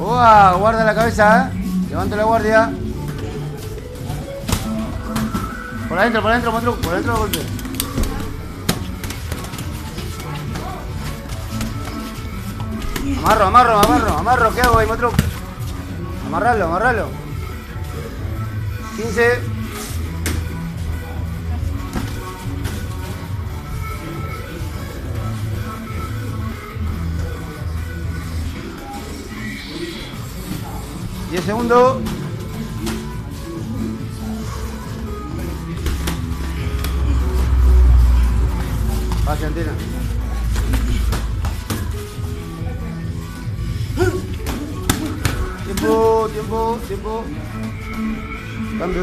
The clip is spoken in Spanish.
¡Uah! Guarda la cabeza, ¿eh? Levanto la guardia. Por adentro, por adentro, Matruc, por adentro golpe. Amarro, amarro, amarro, amarro, ¿qué hago ahí, Matruc? Amarralo, amarralo. 15. Diez segundos. Pase antena. Tiempo, tiempo, tiempo. Cambio.